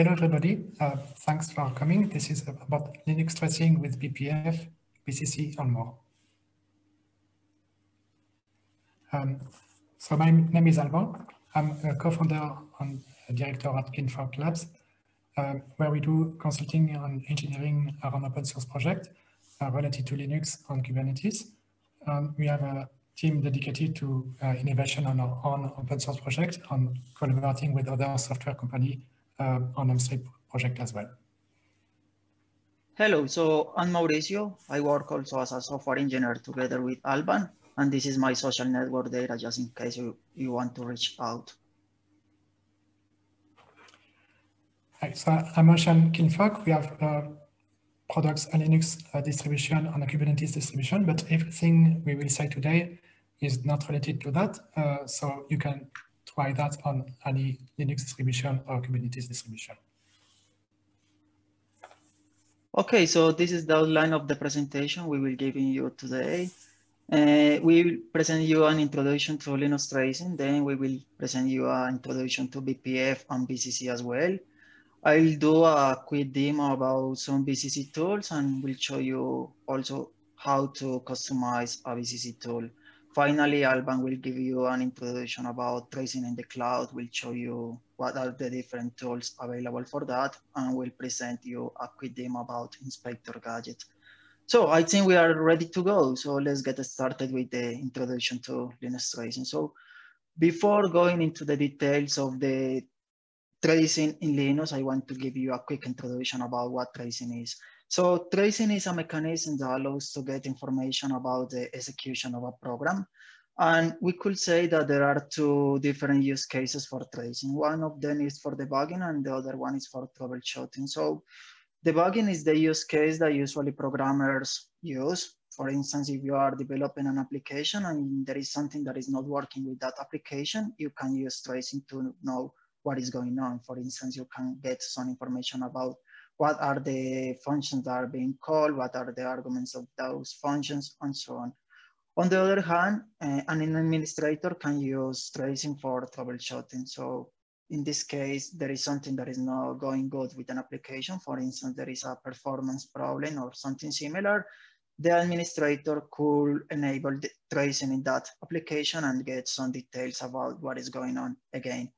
Hello, everybody. Uh, thanks for coming. This is about Linux tracing with BPF, BCC, and more. Um, so my name is Alban. I'm a co-founder and director at Kinvolk Labs, uh, where we do consulting and engineering around open source project uh, related to Linux and Kubernetes. Um, we have a team dedicated to uh, innovation on our own open source project and collaborating with other software company uh, on M3 project as well. Hello, so I'm Mauricio. I work also as a software engineer together with Alban, and this is my social network data just in case you, you want to reach out. Right, so I mentioned Kinvolk. We have uh, products, a Linux uh, distribution and a Kubernetes distribution, but everything we will say today is not related to that. Uh, so you can try that on any Linux distribution or Kubernetes distribution. Okay, so this is the outline of the presentation we will give you today. Uh, we will present you an introduction to Linux tracing, then we will present you an introduction to BPF and BCC as well. I'll do a quick demo about some BCC tools and we'll show you also how to customize a BCC tool. Finally, Alban will give you an introduction about tracing in the cloud. We'll show you what are the different tools available for that, and we'll present you a quick demo about Inspector Gadget. So I think we are ready to go. So let's get started with the introduction to Linux tracing. So before going into the details of the tracing in Linux, I want to give you a quick introduction about what tracing is. So tracing is a mechanism that allows to get information about the execution of a program. And we could say that there are two different use cases for tracing. One of them is for debugging and the other one is for troubleshooting. So debugging is the use case that usually programmers use. For instance, if you are developing an application and there is something that is not working with that application, you can use tracing to know what is going on. For instance, you can get some information about what are the functions that are being called, what are the arguments of those functions, and so on. On the other hand, uh, an administrator can use tracing for troubleshooting. So in this case, there is something that is not going good with an application. For instance, there is a performance problem or something similar. The administrator could enable the tracing in that application and get some details about what is going on again.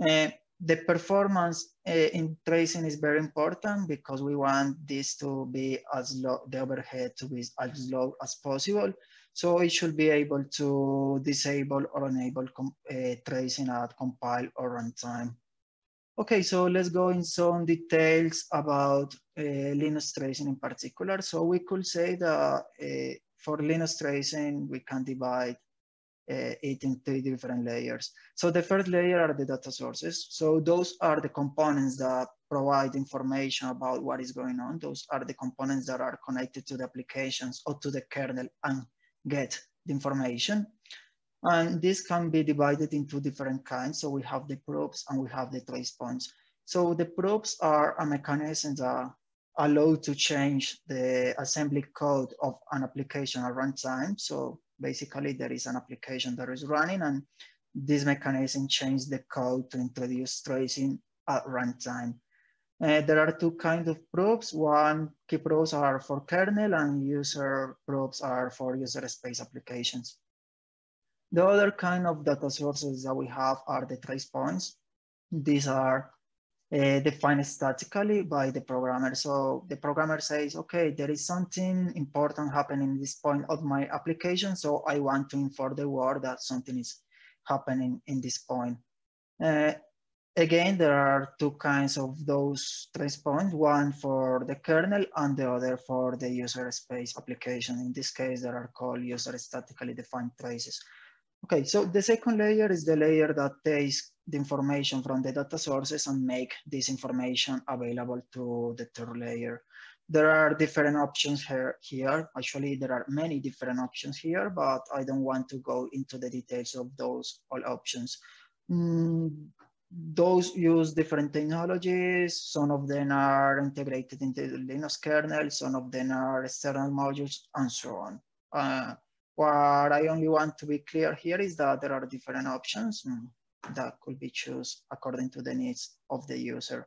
Uh, the performance uh, in tracing is very important because we want this to be as low, the overhead to be as low as possible. So it should be able to disable or enable uh, tracing at compile or runtime. Okay, so let's go in some details about uh, Linux tracing in particular. So we could say that for Linux tracing, we can divide uh, it in three different layers. So the first layer are the data sources. So those are the components that provide information about what is going on. Those are the components that are connected to the applications or to the kernel and get the information. And this can be divided into different kinds. So we have the probes and we have the trace points. So the probes are a mechanism that allow to change the assembly code of an application at runtime. So basically there is an application that is running and this mechanism changes the code to introduce tracing at runtime. Uh, there are two kinds of probes. One, kprobes are for kernel and user probes are for user space applications. The other kind of data sources that we have are the trace points. These are uh, defined statically by the programmer. So the programmer says, okay, there is something important happening in this point of my application. So I want to inform the world that something is happening in this point. Uh, again, there are two kinds of those trace points, one for the kernel and the other for the user space application. In this case, they are called user statically defined traces. Okay, so the second layer is the layer that takes the information from the data sources and make this information available to the third layer. There are different options here, here. Actually, there are many different options here, but I don't want to go into the details of those all options. Mm, those use different technologies. Some of them are integrated into the Linux kernel. Some of them are external modules and so on. Uh, what I only want to be clear here is that there are different options that could be chosen according to the needs of the user.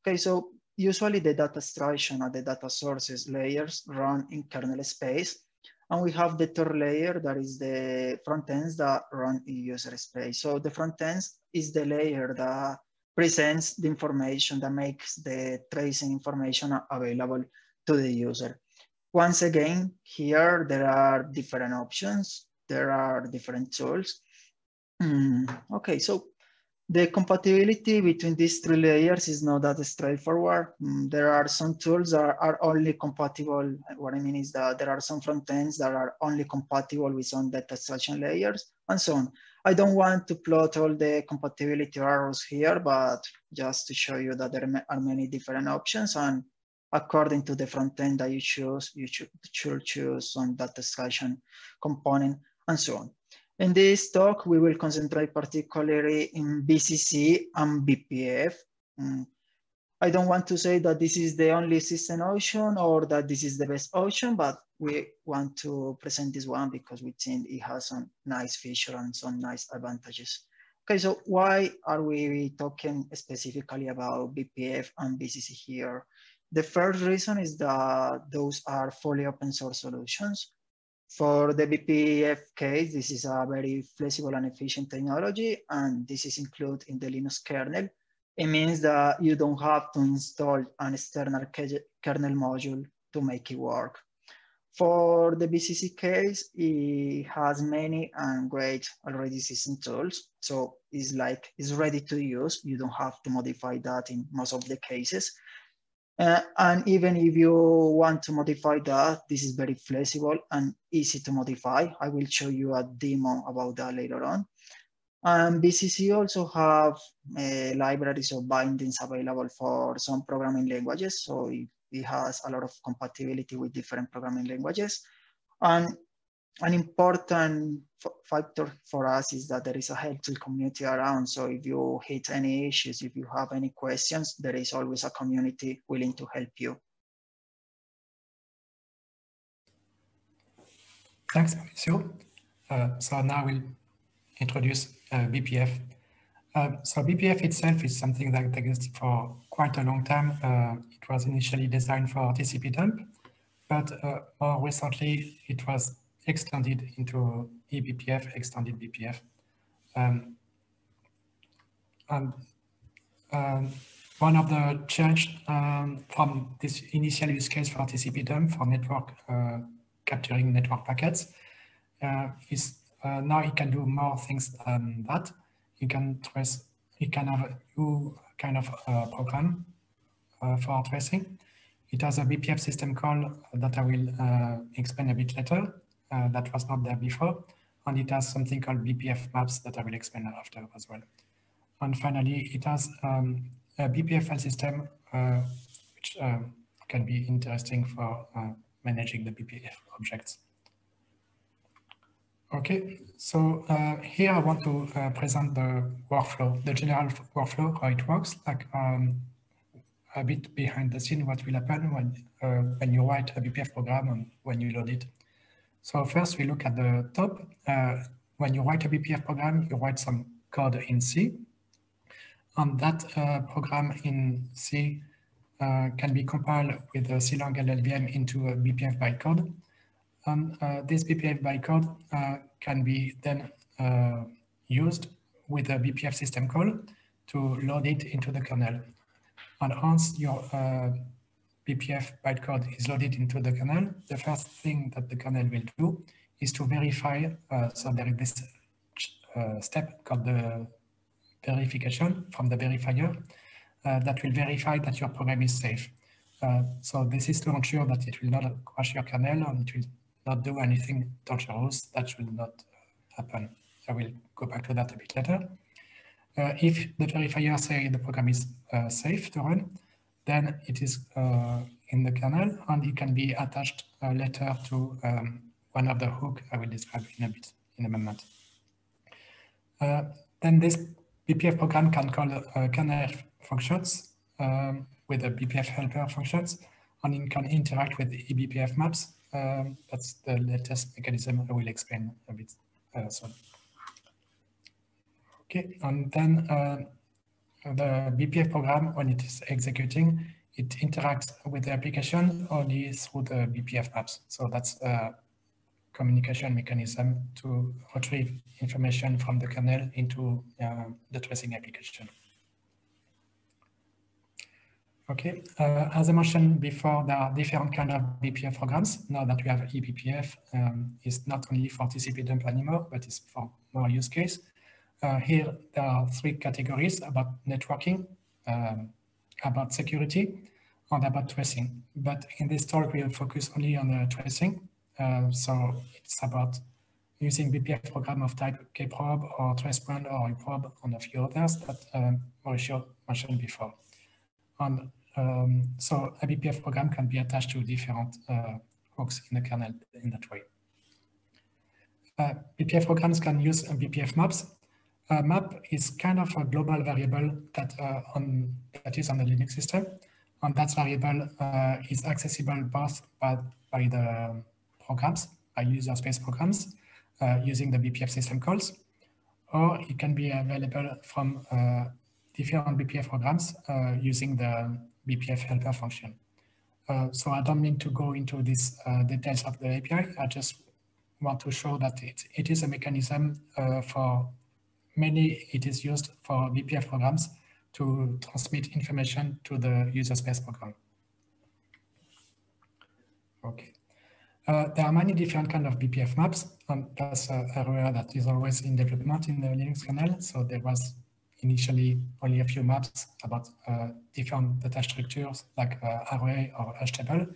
Okay, so usually the data extraction at the data sources layers run in kernel space. And we have the third layer that is the front ends that run in user space. So the front ends is the layer that presents the information that makes the tracing information available to the user. Once again, here there are different options. There are different tools. Mm, okay, so the compatibility between these three layers is not that straightforward. Mm, there are some tools that are only compatible. What I mean is that there are some front ends that are only compatible with some data extraction layers and so on. I don't want to plot all the compatibility arrows here, but just to show you that there are many different options and according to the frontend that you choose, you should choose some data extraction component and so on. In this talk, we will concentrate particularly in BCC and BPF. Mm. I don't want to say that this is the only system option or that this is the best option, but we want to present this one because we think it has some nice feature and some nice advantages. Okay, so why are we talking specifically about BPF and BCC here? The first reason is that those are fully open source solutions. For the BPF case, this is a very flexible and efficient technology, and this is included in the Linux kernel. It means that you don't have to install an external kernel module to make it work. For the BCC case, it has many and great already existing tools. So it's like, it's ready to use. You don't have to modify that in most of the cases. Uh, and even if you want to modify that, this is very flexible and easy to modify. I will show you a demo about that later on. And BCC also have uh, libraries or bindings available for some programming languages. So it, it has a lot of compatibility with different programming languages. And an important factor for us is that there is a helpful community around. So if you hit any issues, if you have any questions, there is always a community willing to help you. Thanks, Mauricio. Uh, so now we'll introduce uh, BPF. Uh, so BPF itself is something that exists for quite a long time. Uh, it was initially designed for tcpdump, but uh, more recently it was extended into eBPF, extended BPF. Um, and um, one of the change um, from this initial use case for tcpdump for network uh, capturing network packets uh, is uh, now it can do more things than that. You can trace, you can have a new kind of uh, program uh, for tracing. It has a BPF system call that I will uh, explain a bit later uh, that was not there before. And it has something called BPF maps that I will explain after as well. And finally, it has um, a BPF file system, uh, which um, can be interesting for uh, managing the BPF objects. Okay, so uh, here I want to uh, present the workflow, the general workflow, how it works, like um, a bit behind the scene, what will happen when, uh, when you write a BPF program and when you load it. So first we look at the top. Uh, when you write a BPF program, you write some code in C. And that uh, program in C uh, can be compiled with a Clang LLVM into a BPF bytecode. And uh, this BPF bytecode uh, can be then uh, used with a BPF system call to load it into the kernel. And once your BPF bytecode is loaded into the kernel, the first thing that the kernel will do is to verify. Uh, so there is this uh, step called the verification from the verifier uh, that will verify that your program is safe. Uh, so this is to ensure that it will not crash your kernel and it will not do anything dangerous. That should not happen. I will go back to that a bit later. Uh, if the verifier say the program is uh, safe to run, then it is uh, in the kernel and it can be attached uh, later to um, one of the hook I will describe in a bit, in a moment. Uh, then this BPF program can call kernel functions um, with the BPF helper functions and it can interact with eBPF maps. Um, that's the latest mechanism I will explain a bit uh, soon. Okay, and then uh, the BPF program, when it is executing, it interacts with the application only through the BPF maps. So that's a communication mechanism to retrieve information from the kernel into uh, the tracing application. Okay, uh, as I mentioned before, there are different kind of BPF programs. Now that we have eBPF, um, it's not only for tcpdump anymore, but it's for more use case. Uh, here, there are three categories about networking, um, about security, and about tracing. But in this talk, we'll focus only on the tracing. Uh, so it's about using BPF program of type kprobe or tracepoint or uprobe and a few others that um, Mauricio mentioned before. And um, so a BPF program can be attached to different uh, hooks in the kernel in that way. Uh, BPF programs can use BPF maps. A map is kind of a global variable that uh, on that is on the Linux system, and that variable uh, is accessible both by, by the programs, by user space programs, uh, using the BPF system calls, or it can be available from uh, different BPF programs using the BPF helper function. Uh, so I don't mean to go into these uh, details of the API. I just want to show that it, it is a mechanism uh, for many, it is used for BPF programs to transmit information to the user space program. Okay. Uh, there are many different kind of BPF maps, and that's an area that is always in development in the Linux kernel. So there was initially only a few maps about uh, different data structures like uh, array or hash table.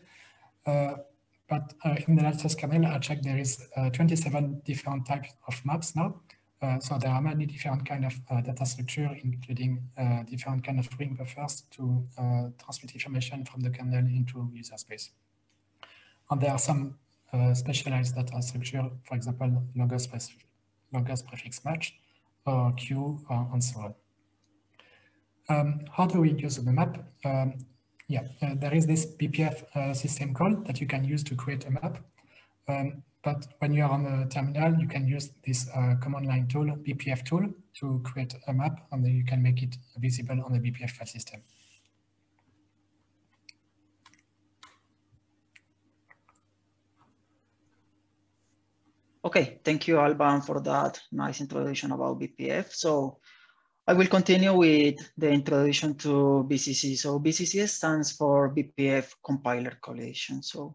Uh, but uh, in the latest kernel, I checked there is uh, 27 different types of maps now. Uh, so there are many different kind of data structure, including different kind of ring buffers to transmit information from the kernel into user space. And there are some specialized data structure, for example, longest, longest prefix match, or queue, uh, and so on. Um, how do we use the map? Um, yeah, uh, there is this BPF uh, system call that you can use to create a map. Um, but when you are on the terminal, you can use this uh, command line tool, bpftool, to create a map, and then you can make it visible on the BPF file system. Okay, thank you, Alban, for that nice introduction about BPF. So I will continue with the introduction to BCC. So BCC stands for BPF Compiler Collection. So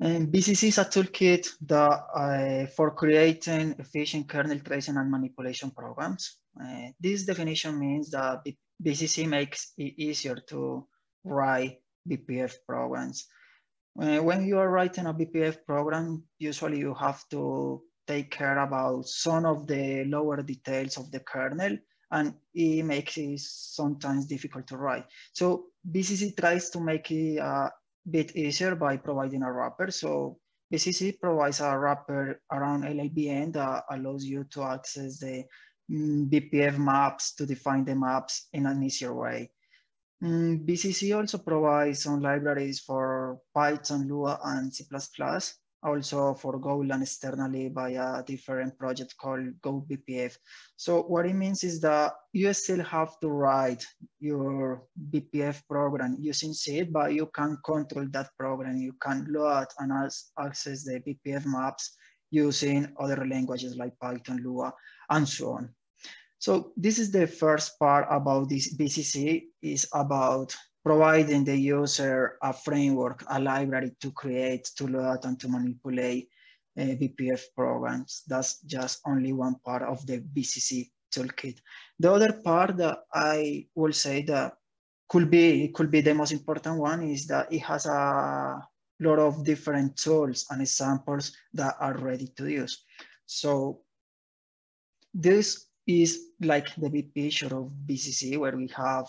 and BCC is a toolkit that, uh, for creating efficient kernel tracing and manipulation programs. Uh, this definition means that BCC makes it easier to write BPF programs. Uh, when you are writing a BPF program, usually you have to take care about some of the lower details of the kernel and it makes it sometimes difficult to write. So BCC tries to make it a bit easier by providing a wrapper. So BCC provides a wrapper around LLVM that allows you to access the mm, BPF maps to define the maps in an easier way. Mm, BCC also provides some libraries for Python, Lua, and C++, also for Go and externally by a different project called GoBPF. So what it means is that you still have to write your BPF program using C, but you can control that program. You can load and access the BPF maps using other languages like Python, Lua, and so on. So this is the first part about this BCC is about providing the user a framework, a library to create, to load and to manipulate uh, BPF programs. That's just only one part of the BCC toolkit. The other part that I will say that could be, could be the most important one is that it has a lot of different tools and examples that are ready to use. So this is like the big picture of BCC where we have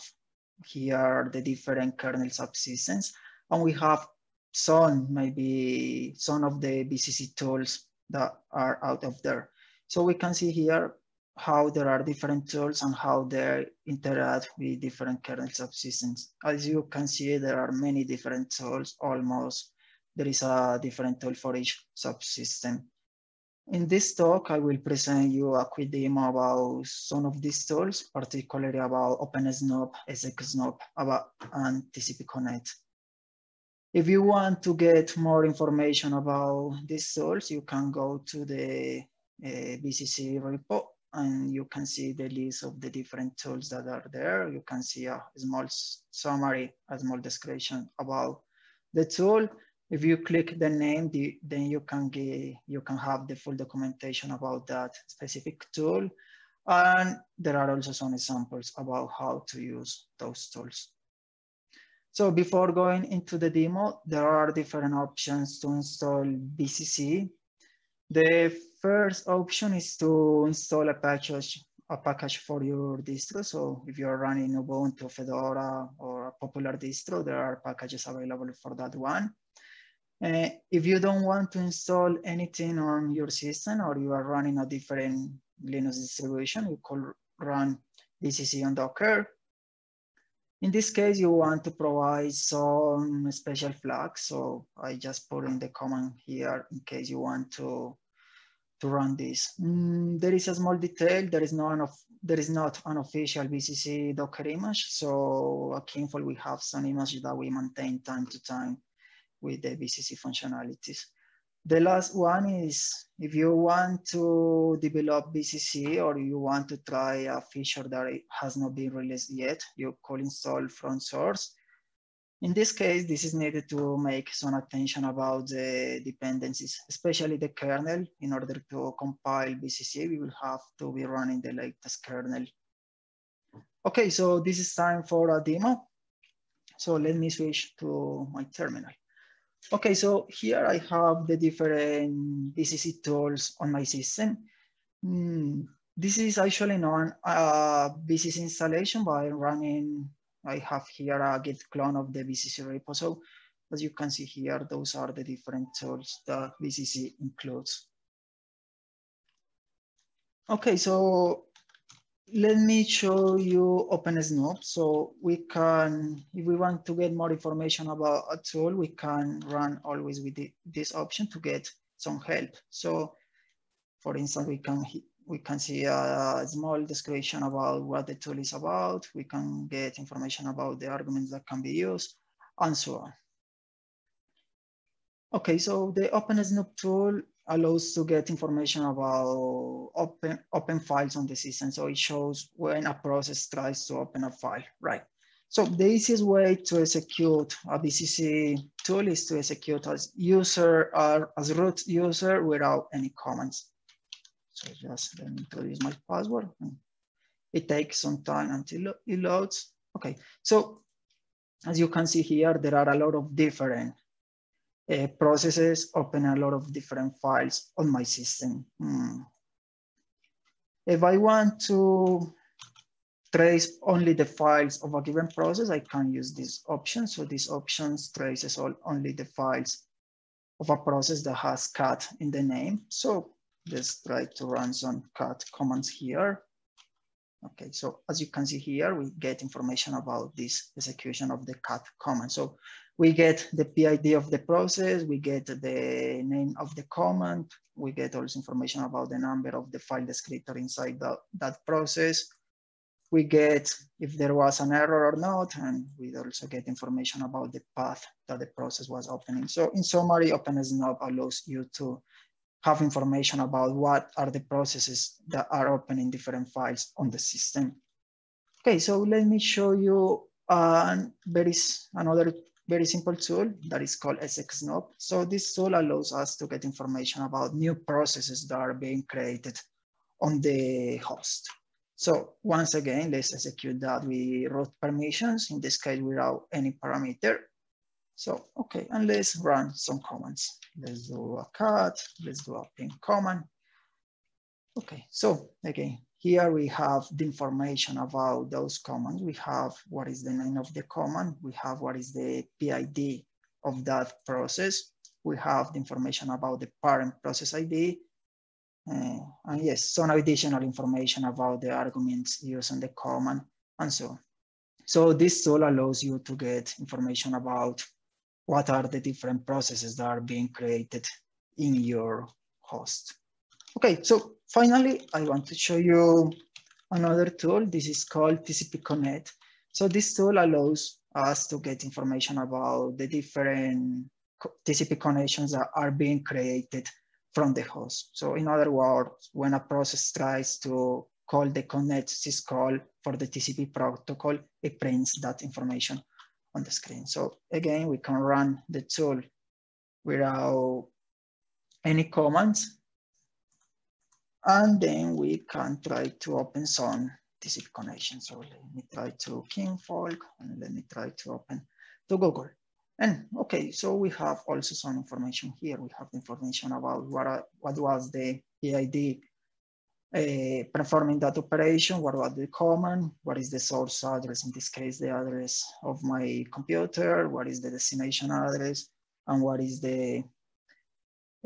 here are the different kernel subsystems and we have some, maybe some of the BCC tools that are out of there. So we can see here how there are different tools and how they interact with different kernel subsystems. As you can see, there are many different tools, almost. There is a different tool for each subsystem. In this talk, I will present you a quick demo about some of these tools, particularly about opensnoop, execsnoop, about, and TCP Connect. If you want to get more information about these tools, you can go to the uh, BCC repo and you can see the list of the different tools that are there. You can see a small summary, a small description about the tool if you click the name, the, then you can get, you can have the full documentation about that specific tool. And there are also some examples about how to use those tools. So before going into the demo, there are different options to install BCC. The first option is to install a package, a package for your distro. So if you're running Ubuntu, Fedora, or a popular distro, there are packages available for that one. Uh, if you don't want to install anything on your system or you are running a different Linux distribution, you could run BCC on Docker. In this case, you want to provide some special flags. So I just put in the command here in case you want to, to run this. Mm, there is a small detail. There is, no of, there is not an official BCC Docker image. So at we have some images that we maintain time to time with the BCC functionalities. The last one is if you want to develop BCC or you want to try a feature that has not been released yet, you could install from source. In this case, this is needed to make some attention about the dependencies, especially the kernel. In order to compile BCC, we will have to be running the latest kernel. Okay, so this is time for a demo. So let me switch to my terminal. Okay, so here I have the different BCC tools on my system. Mm, this is actually non uh, BCC installation by running, I have here a git clone of the BCC repo. So as you can see here, those are the different tools that BCC includes. Okay, so let me show you opensnoop. So we can, if we want to get more information about a tool, we can run always with the, this option to get some help. So for instance, we can we can see a small description about what the tool is about. We can get information about the arguments that can be used and so on. Okay, so the opensnoop tool allows to get information about open, open files on the system. So it shows when a process tries to open a file, right? So the easiest way to execute a BCC tool is to execute as user or as root user without any comments. So just let me introduce my password. It takes some time until it loads. Okay, so as you can see here, there are a lot of different uh, processes open a lot of different files on my system. Hmm. If I want to trace only the files of a given process, I can use this option. So this option traces all, only the files of a process that has cat in the name. So let's try to run some cat commands here. Okay, so as you can see here, we get information about this execution of the cat command. So we get the PID of the process, we get the name of the command, we get all this information about the number of the file descriptor inside the, that process. We get if there was an error or not, and we also get information about the path that the process was opening. So in summary, opensnoop allows you to have information about what are the processes that are opening different files on the system. Okay, so let me show you uh, very another very simple tool that is called execsnoop. So this tool allows us to get information about new processes that are being created on the host. So once again, let's execute that with root permissions, in this case without any parameter. So, okay, and let's run some commands. Let's do a cat, let's do a ping command. Okay, so again, here we have the information about those commands. We have what is the name of the command. We have what is the PID of that process. We have the information about the parent process ID. Uh, and yes, some additional information about the arguments used in the command and so on. So this tool allows you to get information about what are the different processes that are being created in your host. Okay, so finally, I want to show you another tool. This is called TCP Connect. So this tool allows us to get information about the different TCP connections that are being created from the host. So in other words, when a process tries to call the connect syscall for the TCP protocol, it prints that information on the screen. So again, we can run the tool without any commands. And then we can try to open some TCP connection. So let me try to Kinvolk and let me try to open to Google. And okay, so we have also some information here. We have the information about what, what was the PID uh, performing that operation, what was the command, what is the source address, in this case, the address of my computer, what is the destination address, and what is the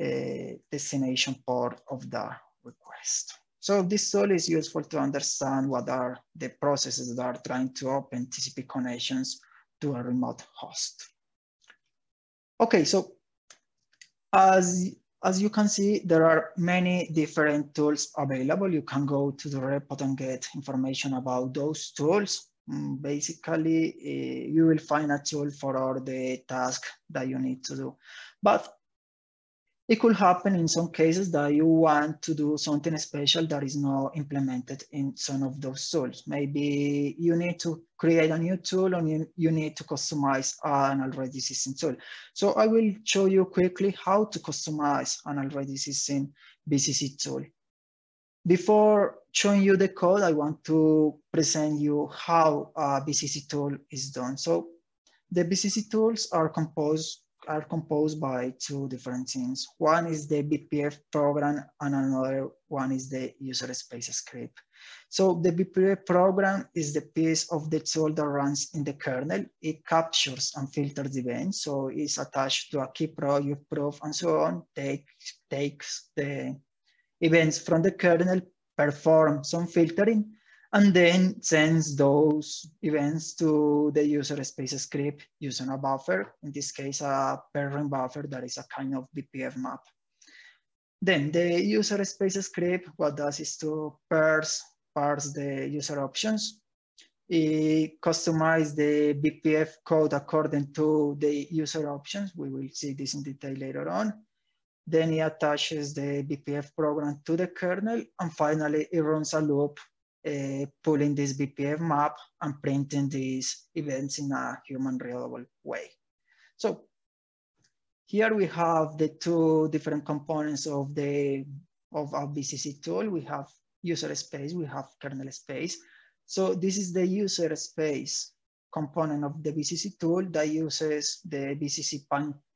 uh, destination port of the request. So this tool is useful to understand what are the processes that are trying to open TCP connections to a remote host. Okay, so as, as you can see, there are many different tools available. You can go to the repo and get information about those tools. Mm, basically, uh, you will find a tool for all the tasks that you need to do. But it could happen in some cases that you want to do something special that is not implemented in some of those tools. Maybe you need to create a new tool and you, you need to customize an already existing tool. So I will show you quickly how to customize an already existing BCC tool. Before showing you the code, I want to present you how a BCC tool is done. So the BCC tools are composed are composed by two different things. One is the BPF program and another one is the user space script. So the BPF program is the piece of the tool that runs in the kernel. It captures and filters events. So it's attached to a key project proof and so on, take, takes the events from the kernel, perform some filtering, and then sends those events to the user space script using a buffer, in this case, a parent buffer that is a kind of BPF map. Then the user space script, what does is to parse, parse the user options. It customize the BPF code according to the user options. We will see this in detail later on. Then it attaches the BPF program to the kernel. And finally, it runs a loop uh, pulling this BPF map and printing these events in a human readable way. So here we have the two different components of the of our BCC tool. We have user space, we have kernel space. So this is the user space component of the BCC tool that uses the BCC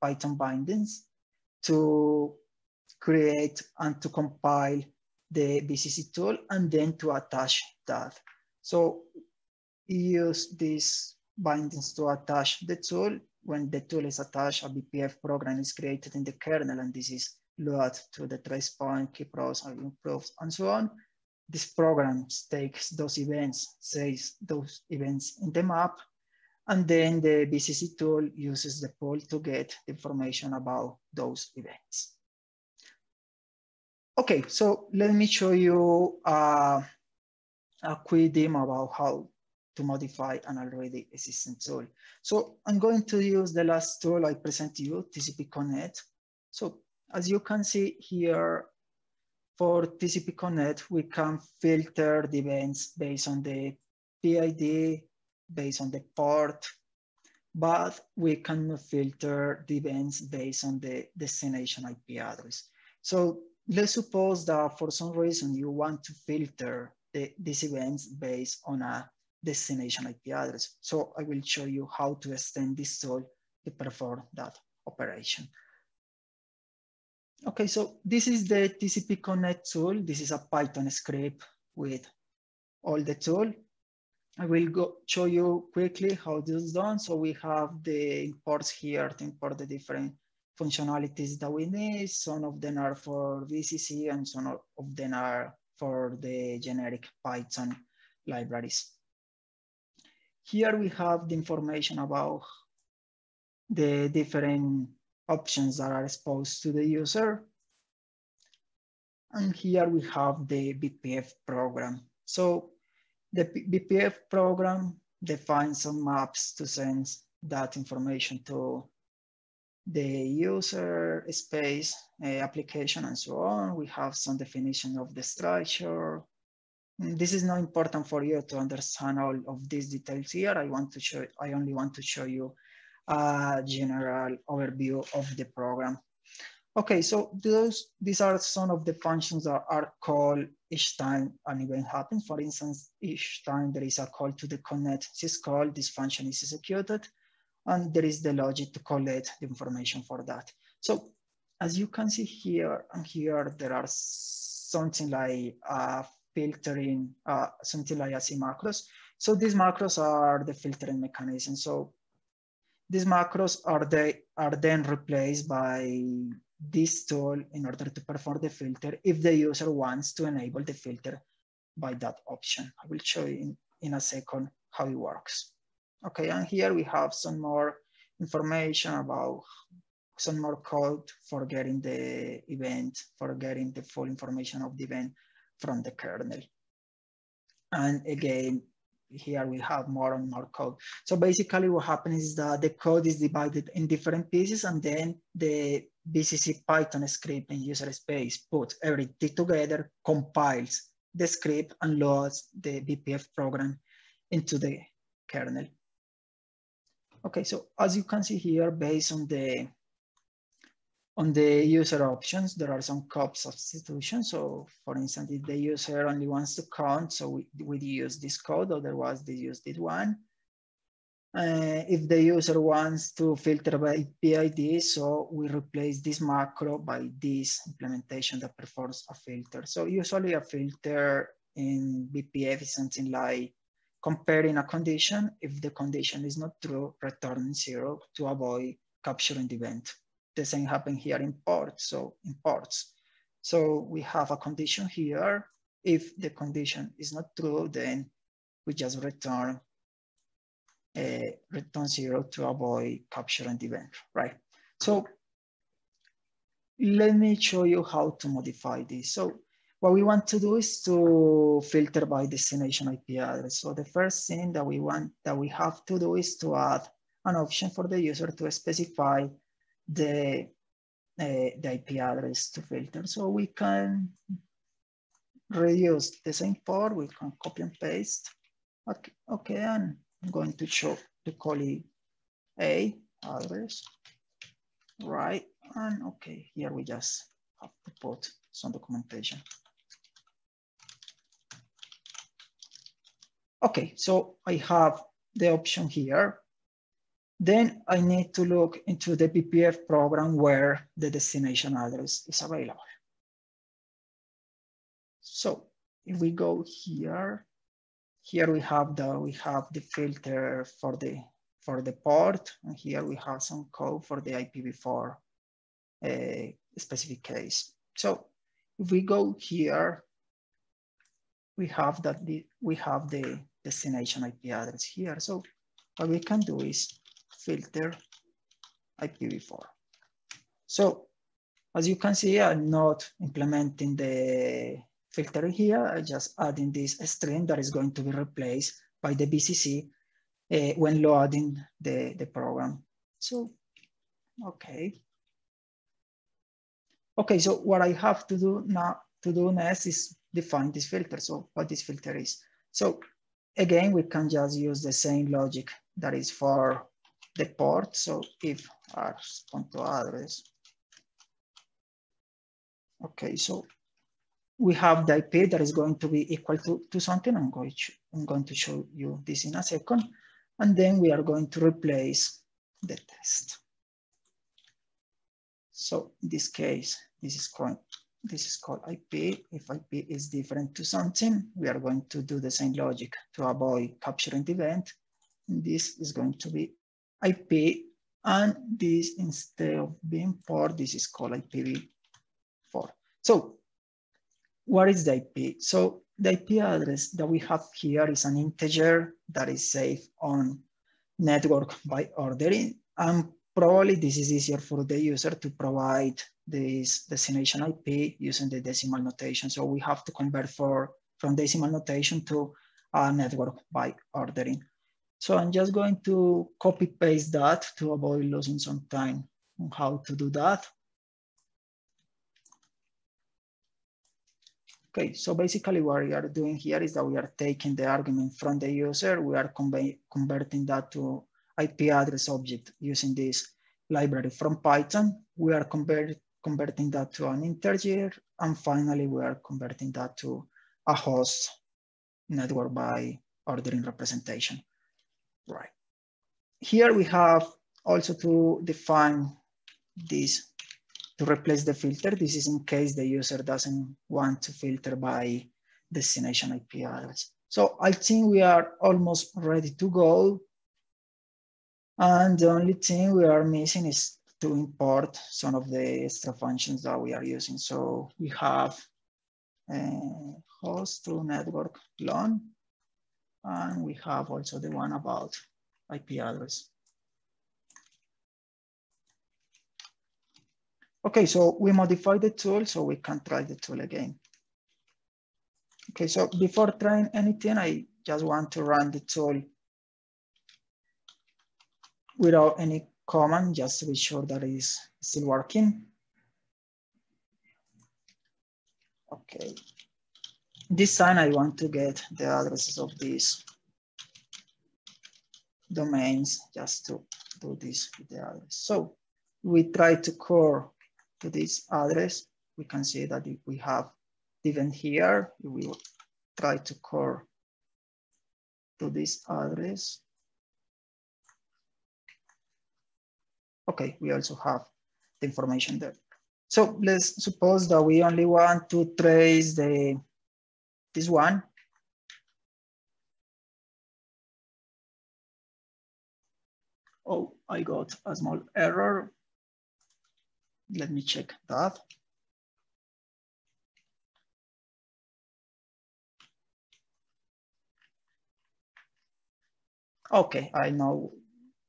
Python bindings to create and to compile the BCC tool and then to attach that. So use these bindings to attach the tool. When the tool is attached, a BPF program is created in the kernel and this is loaded to the trace point, kprobes, improves, and so on. This program takes those events, says those events in the map, and then the BCC tool uses the pool to get information about those events. Okay, so let me show you uh, a quick demo about how to modify an already existing tool. So I'm going to use the last tool I present to you, TCP Connect. So as you can see here, for TCP Connect, we can filter the events based on the PID, based on the port, but we cannot filter the events based on the destination IP address. So let's suppose that for some reason you want to filter the, these events based on a destination IP address. So I will show you how to extend this tool to perform that operation. Okay, so this is the TCP Connect tool. This is a Python script with all the tool. I will go show you quickly how this is done. So we have the imports here to import the different functionalities that we need. Some of them are for BCC and some of them are for the generic Python libraries. Here we have the information about the different options that are exposed to the user. and here we have the BPF program. So the BPF program defines some maps to send that information to the user space uh, application and so on. We have some definition of the structure. Mm, this is not important for you to understand all of these details here. I want to show, I only want to show you a general overview of the program. Okay, so those these are some of the functions that are called each time an event happens. For instance, each time there is a call to the connect syscall, this function is executed, and there is the logic to collect the information for that. So as you can see here and here, there are something like uh, filtering, uh, something like AC macros. So these macros are the filtering mechanism. So these macros are, they, are then replaced by this tool in order to perform the filter if the user wants to enable the filter by that option. I will show you in, in a second how it works. Okay, and here we have some more information about some more code for getting the event, for getting the full information of the event from the kernel. And again, here we have more and more code. So basically what happens is that the code is divided in different pieces and then the BCC Python script in user space puts everything together, compiles the script and loads the BPF program into the kernel. Okay, so as you can see here, based on the on the user options, there are some cop substitutions. So for instance, if the user only wants to count, so we, we use this code, otherwise they use this one. Uh, if the user wants to filter by PID, so we replace this macro by this implementation that performs a filter. So usually a filter in BPF is something like comparing a condition. If the condition is not true, return zero to avoid capturing the event the same happen here in ports, so in ports. So we have a condition here. If the condition is not true, then we just return uh, return zero to avoid capturing the event, right? So let me show you how to modify this. So what we want to do is to filter by destination IP address. So the first thing that we want, that we have to do is to add an option for the user to specify the, uh, the IP address to filter. So we can reuse the same port, we can copy and paste. Okay, okay and I'm going to show the collie A address, right? And okay, here we just have to put some documentation. Okay, so I have the option here then I need to look into the BPF program where the destination address is available. So if we go here, here we have the we have the filter for the for the port, and here we have some code for the IPv4 uh, specific case. So if we go here, we have that the, we have the destination IP address here. So what we can do is filter IPv4. So as you can see, I'm not implementing the filter here. I just adding this string that is going to be replaced by the BCC uh, when loading the, the program. So, okay. Okay, so what I have to do now to do next is define this filter. So what this filter is. So again, we can just use the same logic that is for the port. So if address. Okay, so we have the IP that is going to be equal to, to something. I'm going, to, I'm going to show you this in a second. And then we are going to replace the test. So in this case, this is called, this is called IP. If IP is different to something, we are going to do the same logic to avoid capturing the event. This is going to be IP, and this instead of being port, this is called IPv4. So what is the IP? So the IP address that we have here is an integer that is saved on network by ordering and probably this is easier for the user to provide this destination IP using the decimal notation. So we have to convert for from decimal notation to a network by ordering. So I'm just going to copy paste that to avoid losing some time on how to do that. Okay, so basically what we are doing here is that we are taking the argument from the user, we are converting that to IP address object using this library from Python. We are convert converting that to an integer, and finally we are converting that to a host network by ordering representation. Right. Here we have also to define this to replace the filter. This is in case the user doesn't want to filter by destination IP address. So I think we are almost ready to go. And the only thing we are missing is to import some of the extra functions that we are using. So we have a host to network clone, and we have also the one about IP address. Okay, so we modified the tool so we can try the tool again. Okay, so before trying anything, I just want to run the tool without any command just to be sure that is still working. Okay. This time I want to get the addresses of these domains just to do this with the address. So we try to curl to this address, we can see that if we have event here, we will try to curl to this address. Okay, we also have the information there. So let's suppose that we only want to trace the this one. Oh, I got a small error. Let me check that. Okay, I know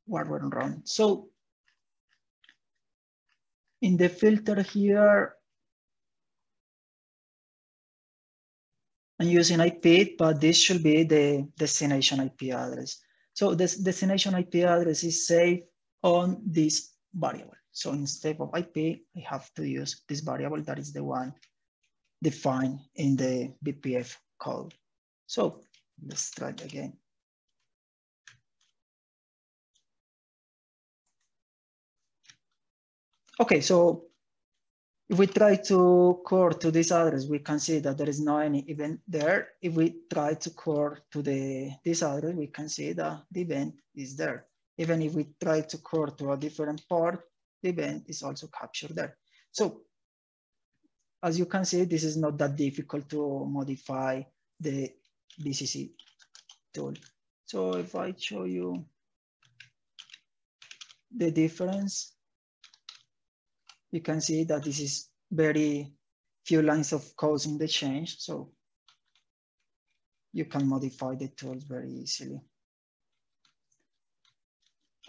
what went wrong. So in the filter here, I'm using IP, but this should be the destination IP address. So this destination IP address is saved on this variable. So instead of IP, I have to use this variable that is the one defined in the BPF code. So let's try again. Okay, so if we try to curl to this address, we can see that there is no any event there. If we try to curl to the this address, we can see that the event is there. Even if we try to curl to a different port, the event is also captured there. So as you can see, this is not that difficult to modify the BCC tool. So if I show you the difference, you can see that this is very few lines of code in the change. So you can modify the tools very easily.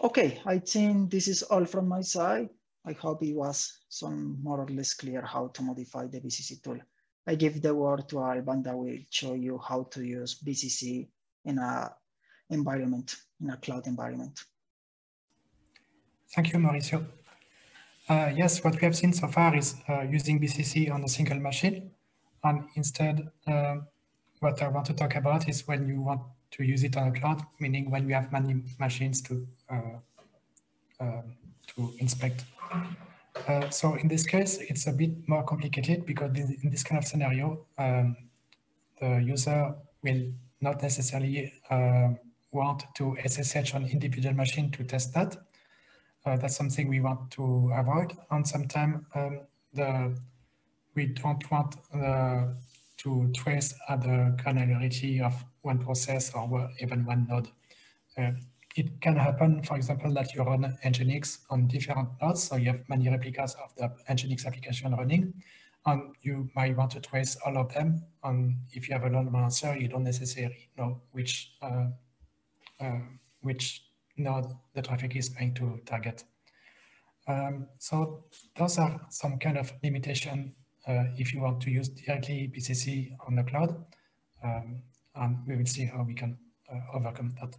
Okay, I think this is all from my side. I hope it was some more or less clear how to modify the BCC tool. I give the word to Alban that will show you how to use BCC in a environment, in a cloud environment. Thank you, Mauricio. Uh, yes, what we have seen so far is uh, using BCC on a single machine. And instead, uh, what I want to talk about is when you want to use it on a cloud, meaning when you have many machines to, uh, uh, to inspect. Uh, so in this case, it's a bit more complicated because in this kind of scenario, um, the user will not necessarily want to SSH on individual machine to test that. Uh, that's something we want to avoid. And sometimes um, the we don't want uh, to trace at the granularity of one process or even one node. Uh, it can happen, for example, that you run Nginx on different nodes, so you have many replicas of the Nginx application running, and you might want to trace all of them. And if you have a load balancer, you don't necessarily know which uh, uh, which node the traffic is going to target. Um, so those are some kind of limitation uh, if you want to use directly BCC on the cloud. Um, and we will see how we can uh, overcome that.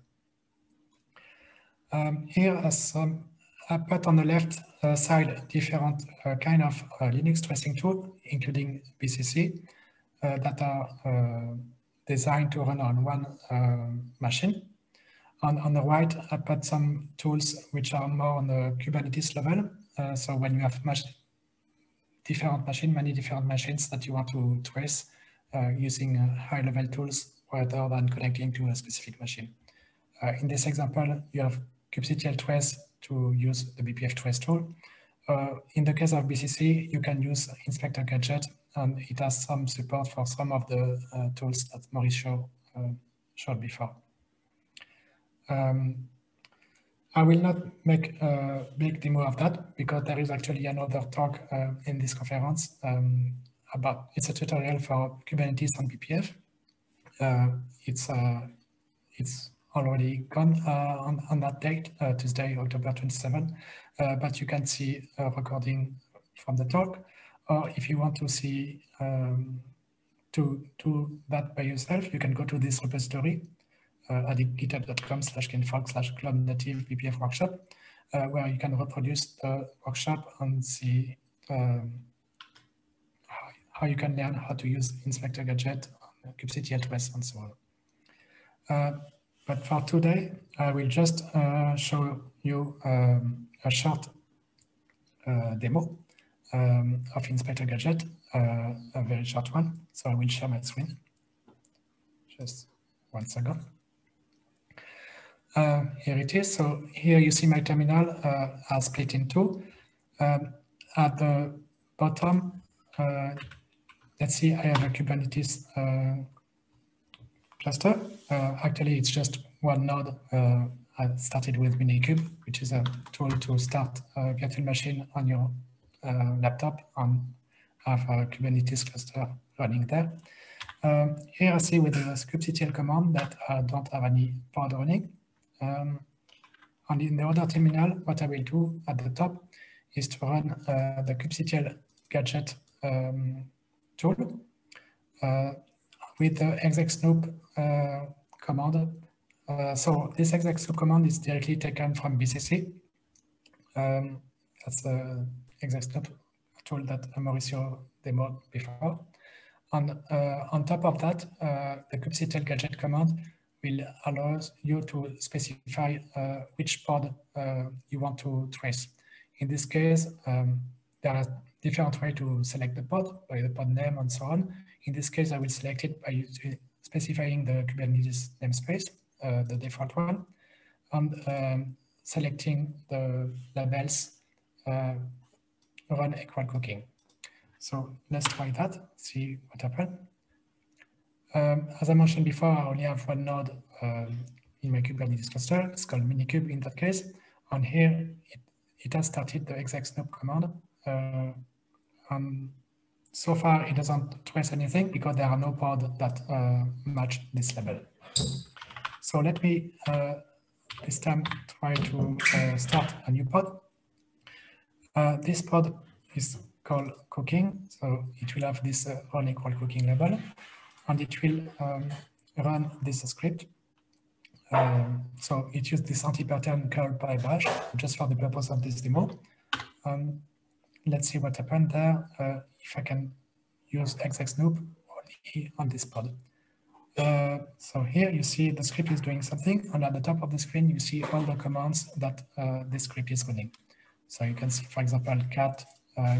Um, here are some I put on the left uh, side different uh, kind of uh, Linux tracing tool, including BCC, uh, that are designed to run on one machine. On, on the right, I put some tools which are more on the Kubernetes level. Uh, so when you have mach different machine, many different machines that you want to trace using high-level tools rather than connecting to a specific machine. in this example, you have kubectl trace to use the bpftrace tool. Uh, in the case of BCC, you can use Inspector Gadget, and it has some support for some of the uh, tools that Mauricio uh, showed before. Um, I will not make a big demo of that because there is actually another talk uh, in this conference um, about, it's a tutorial for Kubernetes on BPF. Uh, it's, uh, it's already gone uh, on, on that date, uh, Tuesday, October 27. Uh, but you can see a recording from the talk. Or if you want to see um, to do that by yourself, you can go to this repository at github.com slash kinvolk slash cloud native BPF workshop, uh, where you can reproduce the workshop and see um, how, you can learn how to use Inspector Gadget, kubectl trace, and so on. Uh, but for today, I will just uh, show you um, a short uh, demo um, of Inspector Gadget, uh, a very short one. So I will share my screen. Just one second. Uh, here it is. So here you see my terminal uh, are split in two. Um, at the bottom, uh, let's see, I have a Kubernetes cluster. Uh, actually, it's just one node. Uh, I started with Minikube, which is a tool to start a virtual machine on your uh, laptop and have a Kubernetes cluster running there. Um, here I see with the kubectl command that I don't have any pod running. Um, and in the other terminal, what I will do at the top is to run uh, the kubectl gadget um, tool. Uh, with the execsnoop uh, command. Uh, so this execsnoop command is directly taken from BCC. Um, that's the execsnoop tool that Mauricio demoed before. And uh, on top of that, the kubectl gadget command will allow you to specify uh, which pod uh, you want to trace. In this case, um, there are different ways to select the pod by the pod name and so on. In this case, I will select it by specifying the Kubernetes namespace, uh, the default one, and um, selecting the labels uh, run equal cooking. So let's try that, see what happens. Um, as I mentioned before, I only have one node um, in my Kubernetes cluster. It's called Minikube in that case. And here, it, it has started the execsnoop command. Uh, so far it doesn't trace anything because there are no pods that uh, match this label. So let me uh, this time try to uh, start a new pod. Uh, this pod is called cooking, so it will have this uh, run equal cooking label, and it will um, run this script. Um, so it uses this anti-pattern curl by bash just for the purpose of this demo. Um, let's see what happened there. Uh, if I can use execsnoop only on this pod. Uh, so here you see the script is doing something, and at the top of the screen you see all the commands that uh, this script is running. So you can see, for example, cat, uh,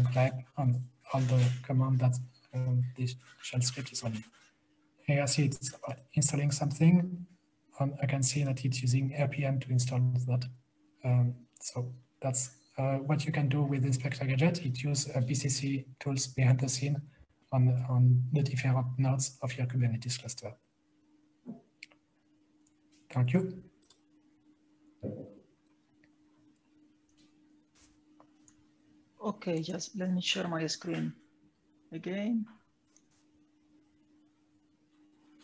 and all the command that um, this shell script is running. Here I see it's installing something, and I can see that it's using RPM to install that. Um, so that's uh, what you can do with Inspector Gadget. It uses uh, BCC tools behind the scene on, on the different nodes of your Kubernetes cluster. Thank you. Okay, just let me share my screen again.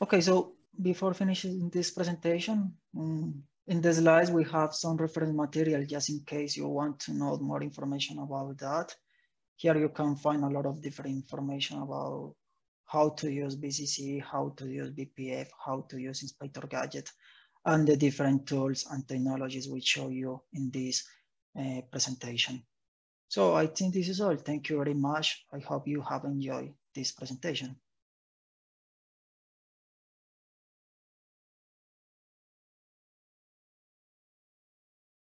Okay, so before finishing this presentation, um, in the slides, we have some reference material just in case you want to know more information about that. Here you can find a lot of different information about how to use BCC, how to use BPF, how to use Inspector Gadget, and the different tools and technologies we show you in this uh, presentation. So I think this is all. Thank you very much. I hope you have enjoyed this presentation.